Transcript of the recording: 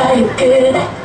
try to